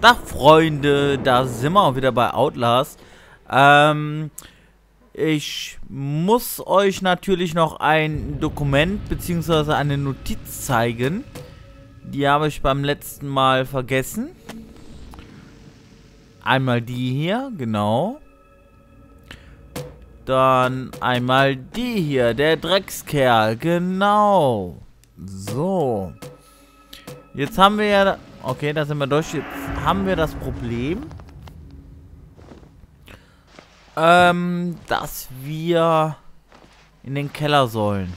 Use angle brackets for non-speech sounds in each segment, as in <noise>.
Da, Freunde, da sind wir auch wieder bei Outlast. Ähm, ich muss euch natürlich noch ein Dokument bzw. eine Notiz zeigen. Die habe ich beim letzten Mal vergessen. Einmal die hier, genau. Dann einmal die hier, der Dreckskerl, genau. So. Jetzt haben wir ja... Okay, da sind wir durch. Jetzt haben wir das Problem, ähm, dass wir in den Keller sollen.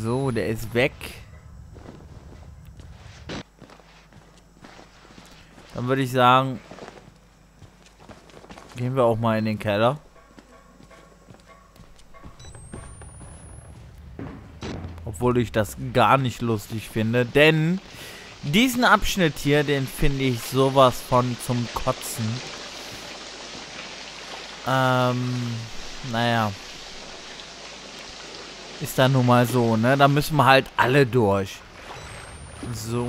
So, der ist weg. Dann würde ich sagen, gehen wir auch mal in den Keller. Obwohl ich das gar nicht lustig finde. Denn diesen Abschnitt hier, den finde ich sowas von zum Kotzen. Ähm, naja. Ist da nun mal so, ne? Da müssen wir halt alle durch. So.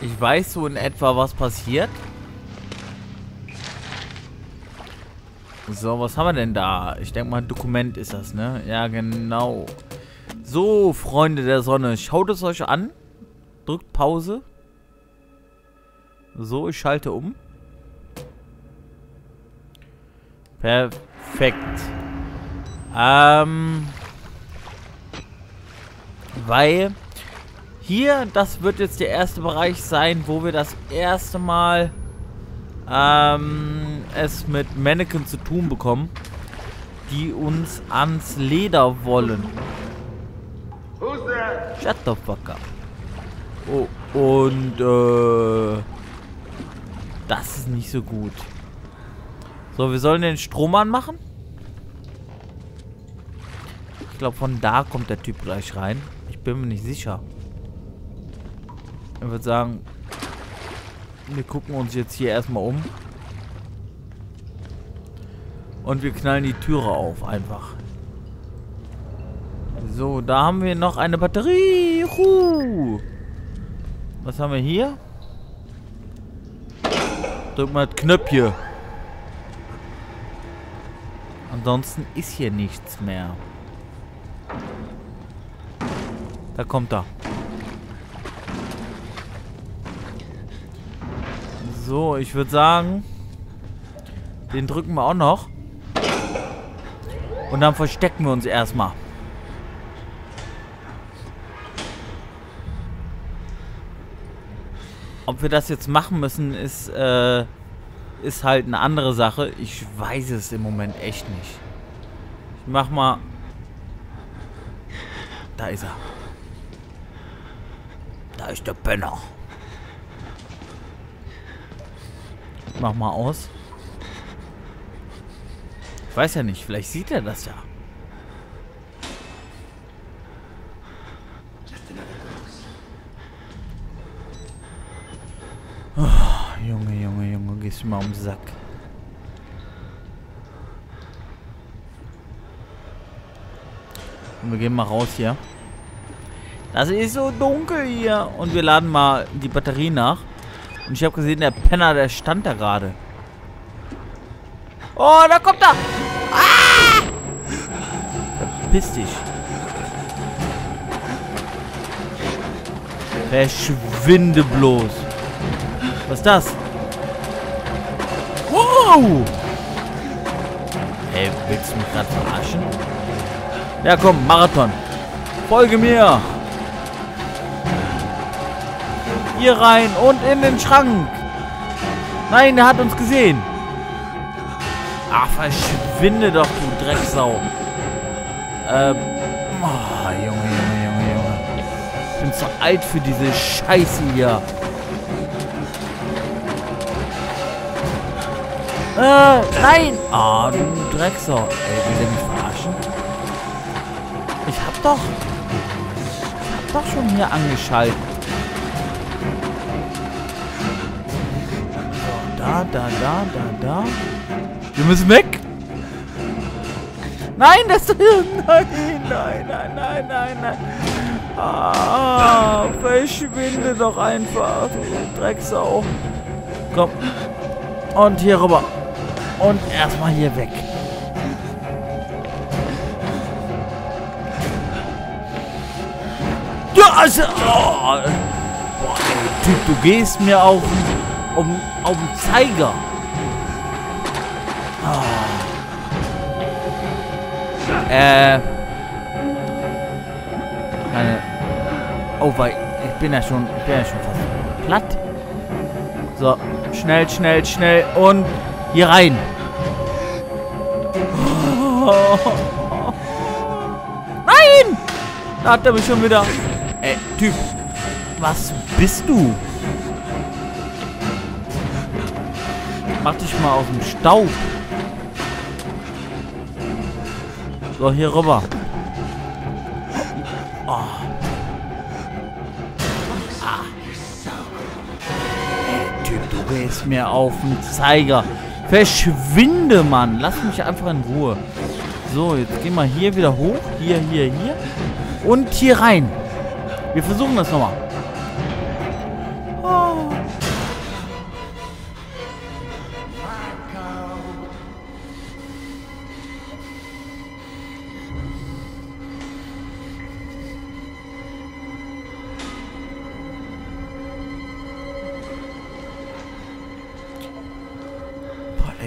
Ich weiß so in etwa, was passiert. So, was haben wir denn da? Ich denke mal, ein Dokument ist das, ne? Ja, genau. So, Freunde der Sonne, schaut es euch an. Drückt Pause. So, ich schalte um. Perfekt. Ähm. Weil hier, das wird jetzt der erste Bereich sein, wo wir das erste Mal ähm, es mit Mannequin zu tun bekommen, die uns ans Leder wollen. Shut the fuck up. Oh, und äh, das ist nicht so gut. So, wir sollen den Strom anmachen. Ich glaube, von da kommt der Typ gleich rein. Ich bin mir nicht sicher. Ich würde sagen, wir gucken uns jetzt hier erstmal um. Und wir knallen die Türe auf, einfach. So, da haben wir noch eine Batterie. Juhu. Was haben wir hier? Drück mal das Knöpfchen. Ansonsten ist hier nichts mehr. Da kommt er. So, ich würde sagen, den drücken wir auch noch. Und dann verstecken wir uns erstmal. Ob wir das jetzt machen müssen, ist, äh, ist halt eine andere Sache. Ich weiß es im Moment echt nicht. Ich mach mal... Da ist er. Da ist der Penner. Mach mal aus. Ich weiß ja nicht, vielleicht sieht er das ja. Oh, Junge, Junge, Junge, gehst du mal um den Sack. Und wir gehen mal raus hier. Das ist so dunkel hier. Und wir laden mal die Batterie nach. Und ich habe gesehen, der Penner, der stand da gerade. Oh, da kommt er! Ah! Verpiss dich. Verschwinde bloß. Was ist das? Wow! Ey, willst du mich gerade verarschen? Ja, komm, Marathon. Folge mir. Hier rein und in den Schrank. Nein, er hat uns gesehen. Ach, verschwinde doch, du Drecksau. Ähm. Oh, Junge, Junge, Junge, Junge. Ich bin zu alt für diese Scheiße hier. Äh, nein! Ah, oh, du Drecksau. Ey, will der mich verarschen? Ich hab doch... Ich hab doch schon hier angeschaltet. Da, da, da, da, da. Wir müssen weg. Nein, das... Nein, <laughs> nein, nein, nein, nein, nein. Ah, verschwinde doch einfach, Drecksau. Komm. Und hier rüber. Und erstmal hier weg. Ja, also. Oh. Typ, du gehst mir auf, um, auf den Zeiger. Oh. Äh. Meine. Oh, weil ich bin ja schon, ich bin ja schon fast platt. So, schnell, schnell, schnell und hier rein. <laughs> Nein! Da hat er mich schon wieder. Ey, Typ. Was bist du? Mach dich mal aus dem Staub. So, hier rüber. Oh. Ah. Ey, Typ, du mir auf den Zeiger. Verschwinde, Mann. Lass mich einfach in Ruhe. So, jetzt gehen wir hier wieder hoch. Hier, hier, hier. Und hier rein. Wir versuchen das nochmal.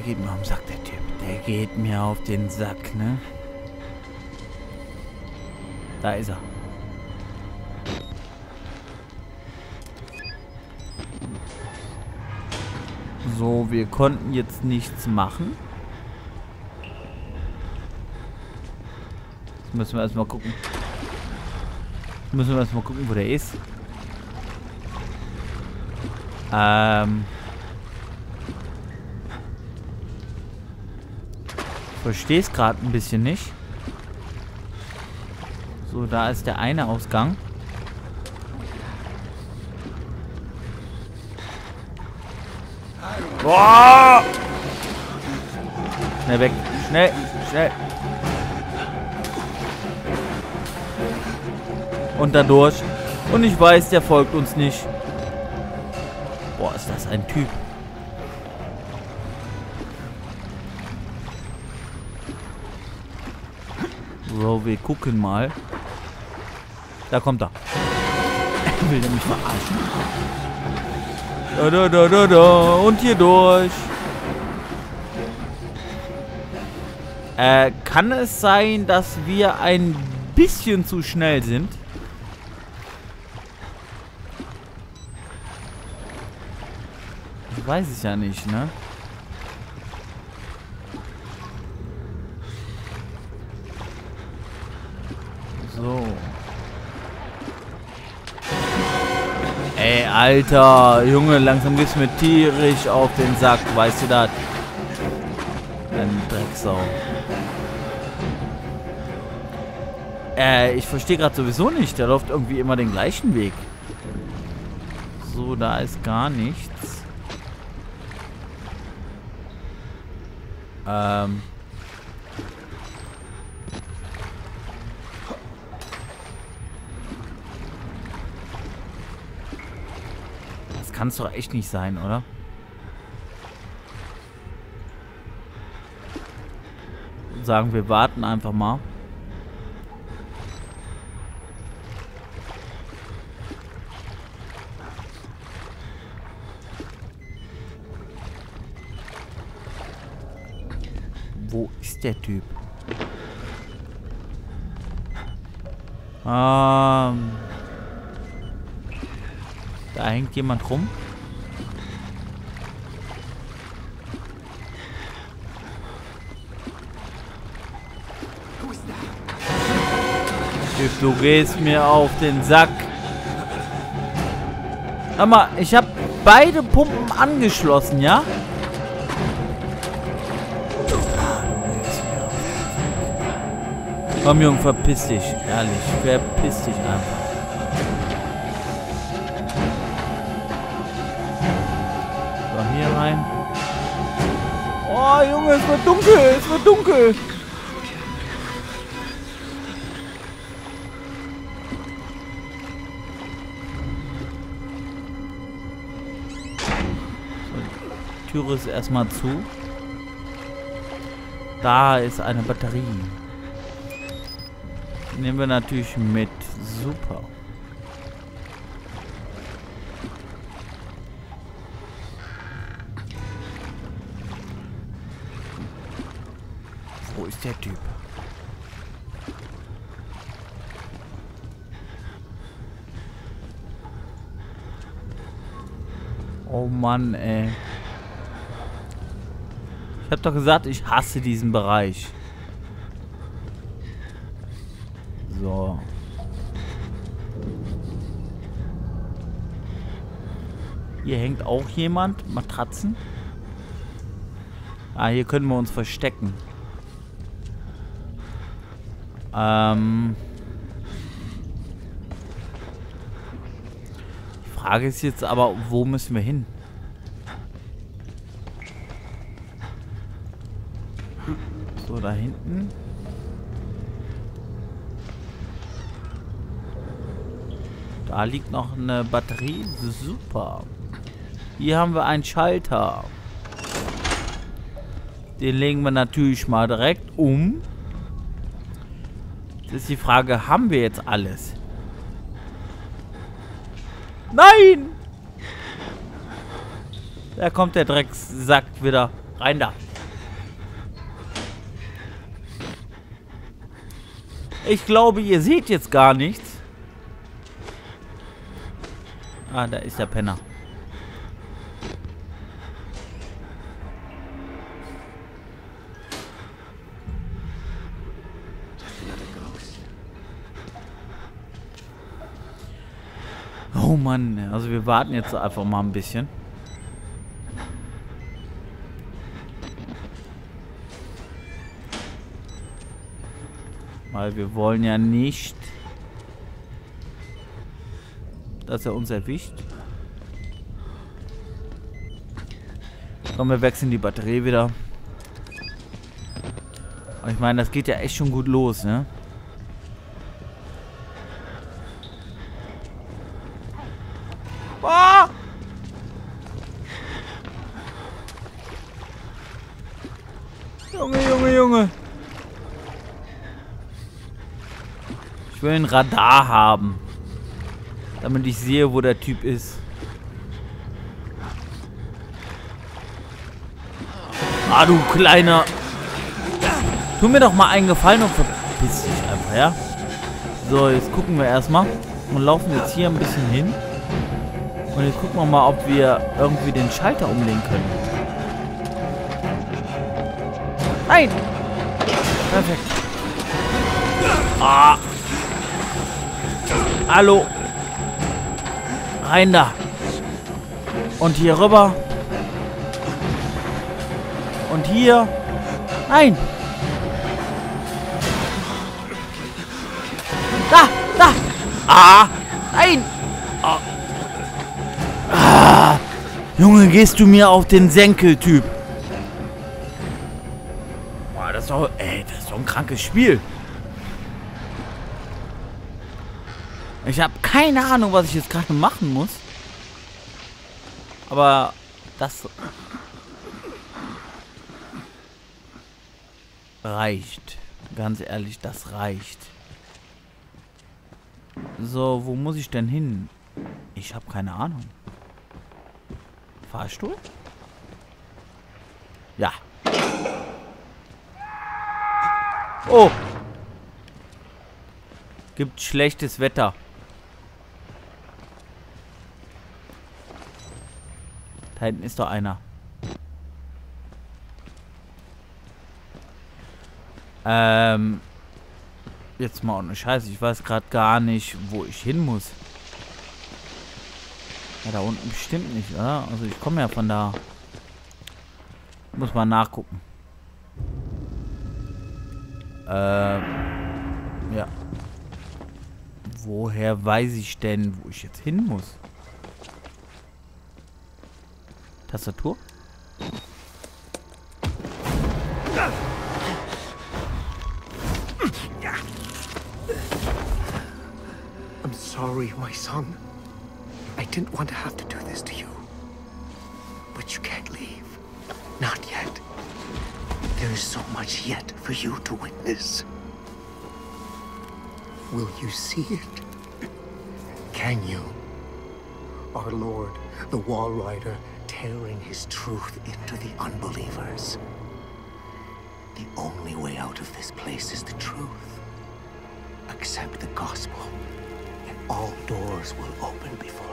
Geht mir den Sack, der Typ. Der geht mir auf den Sack, ne? Da ist er. So, wir konnten jetzt nichts machen. Jetzt müssen wir erstmal gucken. Jetzt müssen wir erstmal gucken, wo der ist. Ähm. Verstehe es gerade ein bisschen nicht. So, da ist der eine Ausgang. Boah! Schnell weg. Schnell, schnell. Und da durch. Und ich weiß, der folgt uns nicht. Boah, ist das ein Typ. So, wir gucken mal. Da kommt er. Will der mich verarschen? Da, da, da, da, da. Und hier durch. Äh, kann es sein, dass wir ein bisschen zu schnell sind? Ich weiß es ja nicht, ne? Alter. Junge, langsam gehst du mir tierisch auf den Sack. Weißt du das? Ein Drecksau. Äh, ich verstehe gerade sowieso nicht. Der läuft irgendwie immer den gleichen Weg. So, da ist gar nichts. Ähm... kann es doch echt nicht sein, oder? Sagen wir warten einfach mal. Wo ist der Typ? Ähm... Da hängt jemand rum. Du gehst mir auf den Sack. Hör mal, ich habe beide Pumpen angeschlossen, ja? Komm, Junge, verpiss dich. Ehrlich, verpiss dich einfach. Junge, es wird dunkel, es wird dunkel. Tür ist erstmal zu. Da ist eine Batterie. Nehmen wir natürlich mit. Super. Der Typ? Oh Mann, ey. Ich hab doch gesagt, ich hasse diesen Bereich. So. Hier hängt auch jemand. Matratzen. Ah, hier können wir uns verstecken. Ähm... Frage ist jetzt aber, wo müssen wir hin? So, da hinten. Da liegt noch eine Batterie. Super. Hier haben wir einen Schalter. Den legen wir natürlich mal direkt um. Jetzt ist die Frage, haben wir jetzt alles? Nein! Da kommt der Dreckssack wieder. Rein da. Ich glaube, ihr seht jetzt gar nichts. Ah, da ist der Penner. Oh Mann, also wir warten jetzt einfach mal ein bisschen. Weil wir wollen ja nicht, dass er uns erwischt. Komm, wir wechseln die Batterie wieder. ich meine, das geht ja echt schon gut los, ne? Junge, Junge, Junge. Ich will ein Radar haben. Damit ich sehe, wo der Typ ist. Ah, du kleiner... Tu mir doch mal einen Gefallen und verpiss dich einfach, ja? So, jetzt gucken wir erstmal. Und laufen jetzt hier ein bisschen hin. Und jetzt gucken wir mal, ob wir irgendwie den Schalter umlegen können. Nein! Perfekt. Ah. Hallo. Rein da. Und hier rüber. Und hier. Nein. Da, da. Ah. Nein. Ah. Ah, Junge, gehst du mir auf den Senkel, Typ. Ist doch, ey, das ist doch ein krankes Spiel. Ich habe keine Ahnung, was ich jetzt gerade machen muss. Aber das reicht. Ganz ehrlich, das reicht. So, wo muss ich denn hin? Ich habe keine Ahnung. Fahrstuhl? Ja. Oh. Gibt schlechtes Wetter. Da hinten ist doch einer. Ähm. Jetzt mal ohne Scheiße. Ich weiß gerade gar nicht, wo ich hin muss. Ja, da unten bestimmt nicht, oder? Also ich komme ja von da. Muss mal nachgucken. Ähm. Ja. Woher weiß ich denn, wo ich jetzt hin muss? Tastatur? I'm sorry, my son. I didn't want to have to do this to you. But you can't leave. Not yet. There is so much yet for you to witness. Will you see it? Can you? Our Lord, the Wall Rider, tearing his truth into the unbelievers. The only way out of this place is the truth. Accept the gospel, and all doors will open before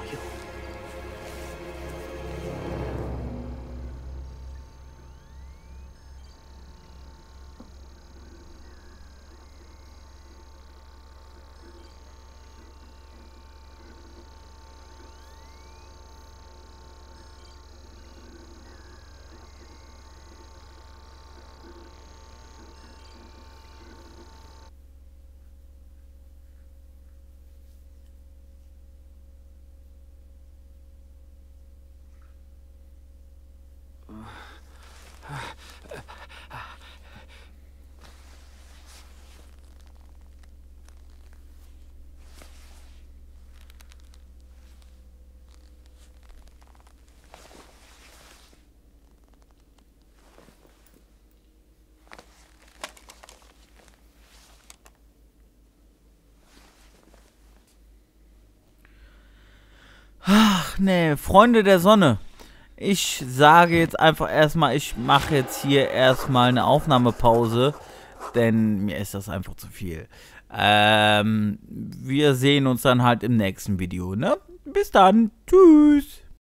nee, Freunde der Sonne. Ich sage jetzt einfach erstmal, ich mache jetzt hier erstmal eine Aufnahmepause, denn mir ist das einfach zu viel. Ähm, wir sehen uns dann halt im nächsten Video, ne? Bis dann. Tschüss.